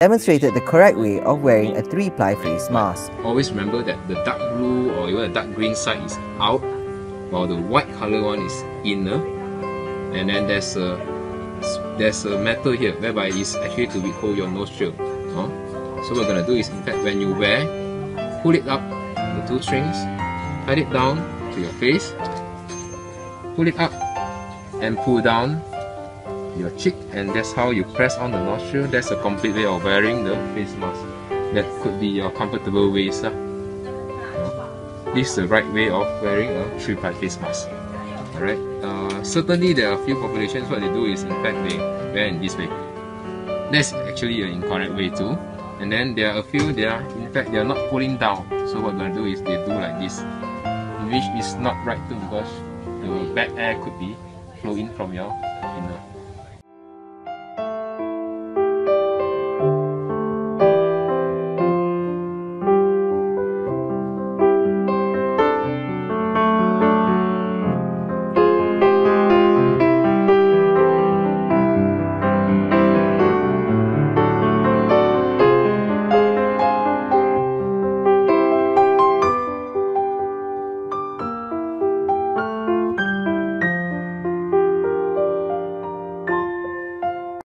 demonstrated the correct way of wearing a three-ply face mask. Always remember that the dark blue or even the dark green side is out, while the white color one is inner. And then there's a there's a metal here whereby it's actually to withhold your nostril. Huh? So what we're gonna do is in fact when you wear, pull it up the two strings, tie it down to your face, pull it up and pull down your cheek and that's how you press on the nostril. That's a complete way of wearing the face mask. That could be your comfortable ways. Uh. This is the right way of wearing a three-ply face mask. Alright. Uh, certainly there are a few populations what they do is in fact they wear in this way. That's actually an incorrect way too. And then there are a few they are in fact they are not pulling down. So what they're gonna do is they do like this. Which is not right too because the bad air could be flowing from your inner